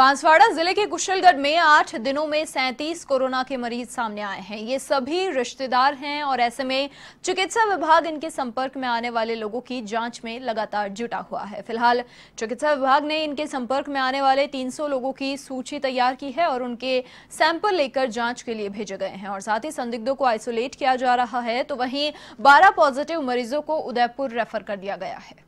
बांसवाड़ा ज़िले के कुशलगढ़ में आठ दिनों में सैंतीस कोरोना के मरीज़ सामने आए हैं। ये सभी रिश्तेदार हैं और ऐसे में चिकित्सा विभाग इनके संपर्क में आने वाले लोगों की जाँच में लगातार जुटा हुआ है। फ़िलहाल चिकित्सा विभाग ने इनके संपर्क में आने वाले 300 लोगों की सूची तैयार की है और उनके सैंपल लेकर जाँच के लिए भेजे गए हैं। और साथ ही संदिग्धों को आइसोलेट किया जा रहा है तो वहीं बारह पॉजिटिव मरीजों को उदयपुर रेफर कर दिया गया है।